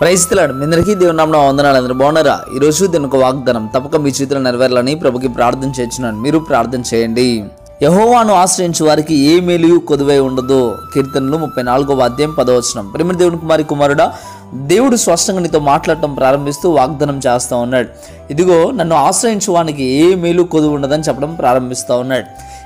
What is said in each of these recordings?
ప్రైస్తులాడు మీ అందరికీ దేవుని వందనాలు. అందరూ బాగున్నారా? ఈరోజు దీని ఒక వాగ్దానం తప్పక మీ చేతులు నెరవేరాలని ప్రభుకి ప్రార్థన చేస్తున్నాను. మీరు ప్రార్థన చేయండి. యహోవాను ఆశ్రయించే వారికి ఏ మేలు కొదువై ఉండదు. కీర్తనలు ముప్పై నాలుగో అధ్యాయం పదవచనం ప్రేమ దేవుని కుమారి కుమారుడా దేవుడు స్పష్టంగా నీతో మాట్లాడటం ప్రారంభిస్తూ వాగ్దానం చేస్తూ ఉన్నాడు. ఇదిగో నన్ను ఆశ్రయించు వానికి ఏ మేలు కొదువు ఉండదని చెప్పడం ప్రారంభిస్తూ ఉన్నాడు.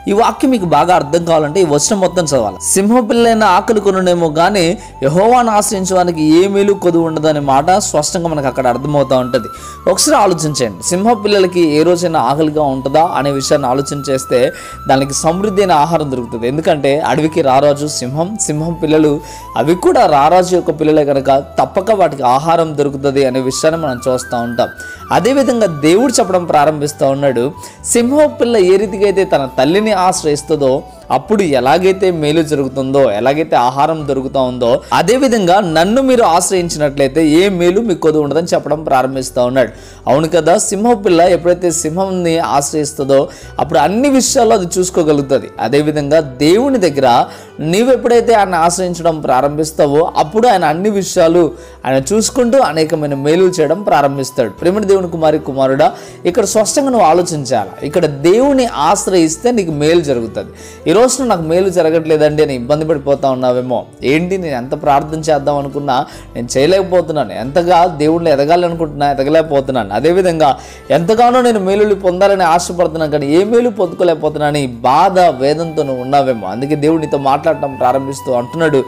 ఈ వాక్యం మీకు బాగా అర్థం కావాలంటే ఈ వచనం మొత్తం చదవాలి. సింహపిల్లైన ఆకలి కొనునేమో కానీ యహోవాను ఆశ్రయించడానికి ఏ మేలు కొదువు ఉండదు అనే మాట స్పష్టంగా మనకు అక్కడ అర్థమవుతూ ఉంటుంది. ఒకసారి ఆలోచించండి. సింహ పిల్లలకి ఏ రోజైనా ఆకలిగా ఉంటుందా అనే విషయాన్ని ఆలోచన చేస్తే దానికి సమృద్ధి అయిన ఆహారం దొరుకుతుంది. ఎందుకంటే అడవికి రారాజు సింహం సింహం పిల్లలు అవి కూడా రారాజు యొక్క పిల్లలే కనుక తప్పక వాటికి ఆహారం దొరుకుతుంది అనే విషయాన్ని మనం చూస్తూ ఉంటాం. అదేవిధంగా దేవుడు చెప్పడం ప్రారంభిస్తూ ఉన్నాడు సింహం పిల్ల ఏ రీతిగా అయితే తన తల్లిని ఆశ్రయిస్తుందో అప్పుడు ఎలాగైతే మేలు జరుగుతుందో ఎలాగైతే ఆహారం దొరుకుతూ ఉందో అదేవిధంగా నన్ను మీరు ఆశ్రయించినట్లయితే ఏ మేలు మీకు కొద్దు ఉండదని చెప్పడం ప్రారంభిస్తూ ఉన్నాడు. అవును కదా సింహం పిల్ల ఎప్పుడైతే సింహంని ఆశ్రయిస్తుందో అప్పుడు అన్ని విషయాల్లో అది చూసుకోగలుగుతుంది. అదేవిధంగా దేవుని దగ్గర నీవు ఎప్పుడైతే ఆయన ఆశ్రయించడం ప్రారంభిస్తావో అప్పుడు ఆయన అన్ని విషయాలు ఆయన చూసుకుంటూ అనేకమైన మేలు చేయడం ప్రారంభిస్తాడు. ప్రేమిడి దేవుని కుమారి కుమారుడా ఇక్కడ స్పష్టంగా నువ్వు ఆలోచించాలి? ఇక్కడ దేవుని ఆశ్రయిస్తే నీకు మేలు జరుగుతుంది. రోజున నాకు మేలు జరగట్లేదండి అని ఇబ్బంది పడిపోతా ఉన్నావేమో. ఏంటి నేను ఎంత ప్రార్థన చేద్దాం అనుకున్నా నేను చేయలేకపోతున్నాను. ఎంతగా దేవుణ్ణి ఎదగాలనుకుంటున్నా ఎదగలేకపోతున్నాను. అదేవిధంగా ఎంతగానో నేను మేలులు పొందాలని ఆశపడుతున్నాను కానీ ఏ మేలు పొందుకోలేకపోతున్నాను ఈ బాధ వేదంతో ఉన్నావేమో. అందుకే దేవుడు నీతో మాట్లాడటం ప్రారంభిస్తూ అంటున్నాడు.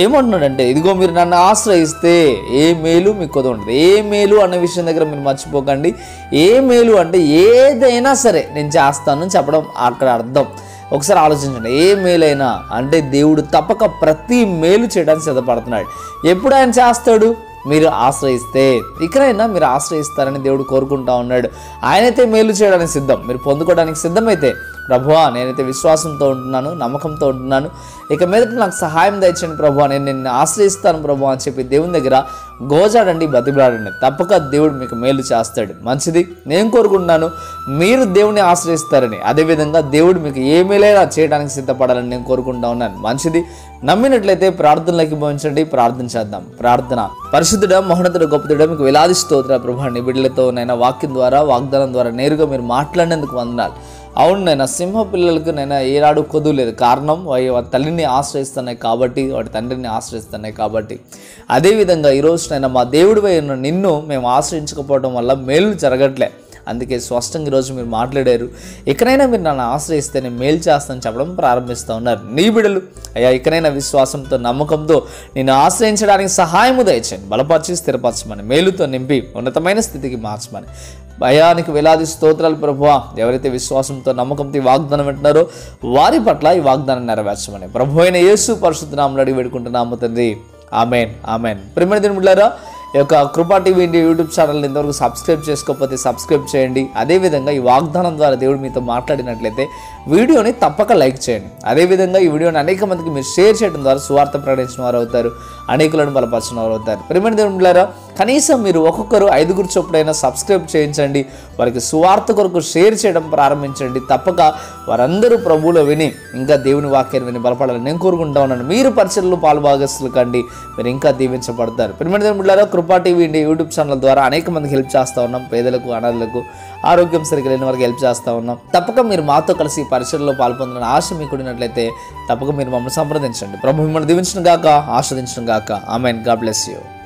ఏమంటున్నాడంటే ఇదిగో మీరు నన్ను ఆశ్రయిస్తే ఏ మేలు మీకు ఉంటుంది ఏ మేలు అన్న విషయం దగ్గర మీరు మర్చిపోకండి. ఏ మేలు అంటే ఏదైనా సరే నేను చేస్తాను చెప్పడం అక్కడ అర్థం. ఒకసారి ఆలోచించండి ఏ మేలైనా అంటే దేవుడు తప్పక ప్రతి మేలు చేయడానికి సిద్ధపడుతున్నాడు. ఎప్పుడు ఆయన చేస్తాడు? మీరు ఆశ్రయిస్తే. ఇక్కడైనా మీరు ఆశ్రయిస్తారని దేవుడు కోరుకుంటా ఉన్నాడు. ఆయనైతే మేలు చేయడానికి సిద్ధం. మీరు పొందుకోవడానికి సిద్ధమైతే ప్రభువా నేనైతే విశ్వాసంతో ఉంటున్నాను నమ్మకంతో ఉంటున్నాను. ఇక మీదట నాకు సహాయం దయచండి ప్రభు నేను నిన్ను ఆశ్రయిస్తాను ప్రభు అని చెప్పి దేవుని దగ్గర గోజాడండి బతిబలాడండి తప్పక దేవుడు మీకు మేలు చేస్తాడు. మంచిది? నేను కోరుకుంటున్నాను మీరు దేవుని ఆశ్రయిస్తారని. అదేవిధంగా దేవుడు మీకు ఏ చేయడానికి సిద్ధపడాలని నేను కోరుకుంటా ఉన్నాను. మంచిది? నమ్మినట్లయితే ప్రార్థనలోకి భవించండి ప్రార్థన చేద్దాం. ప్రార్థన. పరిశుద్ధుడ మహోన్నతుడ గొప్పతుడ మీకు వేలాది స్తోత్ర ప్రభా నిబిడ్లతో నైనా వాక్యం ద్వారా వాగ్దానం ద్వారా నేరుగా మీరు మాట్లాడినందుకు వందనాలు. అవును నేను సింహ పిల్లలకు నేను ఏనాడు కొదువు లేదు. కారణం వారి తల్లిని ఆశ్రయిస్తున్నాయి కాబట్టి వాటి తండ్రిని ఆశ్రయిస్తున్నాయి కాబట్టి. అదేవిధంగా ఈరోజు నేను మా దేవుడి ఉన్న నిన్ను మేము ఆశ్రయించకపోవడం వల్ల మేలు జరగట్లే. అందుకే స్పష్టంగా ఈరోజు మీరు మాట్లాడారు. ఎక్కడైనా మీరు నన్ను ఆశ్రయిస్తే నేను మేలు చేస్తానని చెప్పడం ప్రారంభిస్తూ ఉన్నారు. నీ బిడలు అయ్యా ఎక్కడైనా విశ్వాసంతో నమ్మకంతో నేను ఆశ్రయించడానికి సహాయము దయచేయండి. బలపరిచి స్థిరపరచమని మేలుతో నింపి ఉన్నతమైన స్థితికి మార్చమని. భయానికి వేలాది స్తోత్రాలు ప్రభువా ఎవరైతే విశ్వాసంతో నమ్మకంతో ఈ వాగ్దానం వింటున్నారో వారి పట్ల ఈ వాగ్దానం నెరవేర్చమని. ప్రభు అయిన యేసు పరిశుద్ధ నామలు అడిగి పెట్టుకుంటున్నాము తండ్రి. Amen amen. ప్రిమిడి దినములారా ఈ యొక్క కృపా టీవీ ఇండియా యూట్యూబ్ ఛానల్ని ఇంతవరకు సబ్స్క్రైబ్ చేసుకోకపోతే సబ్స్క్రైబ్ చేయండి. అదేవిధంగా ఈ వాగ్దానం ద్వారా దేవుడు మీతో మాట్లాడినట్లయితే వీడియోని తప్పక లైక్ చేయండి. అదేవిధంగా ఈ వీడియోని అనేక మందికి మీరు షేర్ చేయడం ద్వారా సువార్త ప్రకటించిన వారు అవుతారు. అనేకులను బలపరిచిన వారు అవుతారు. ప్రేమ దేవుడు కనీసం మీరు ఒక్కొక్కరు ఐదుగురు చొప్పుడైనా సబ్స్క్రైబ్ చేయించండి వారికి సువార్త కొరకు షేర్ చేయడం ప్రారంభించండి. తప్పక వారందరూ ప్రభువులో విని ఇంకా దేవుని వాక్యాన్ని విని బలపడాలని నేను కోరుకుంటా ఉన్నాను. మీరు పరిచయలు పాలుభాగస్తులు కండి మీరు ఇంకా దీవించబడతారు. పిరిమిడి దేవుడులారా కృపా టీవీ ఇండియా యూట్యూబ్ ఛానల్ ద్వారా అనేక మందికి హెల్ప్ చేస్తూ ఉన్నాం. పేదలకు అనాథలకు ఆరోగ్యం సరిగ్గా లేని వారికి హెల్ప్ చేస్తూ ఉన్నాం. తప్పక మీరు మాతో కలిసి పరిచయలో పాల్పొందిన ఆశ మీకు ఉన్నట్లయితే తప్పక మీరు మమ్మల్ని సంప్రదించండి. ప్రభు మిమ్మల్ని దీవించడం గాక ఆస్వాదించడం గాక. ఆమెన్. గా బ్లెస్ యూ.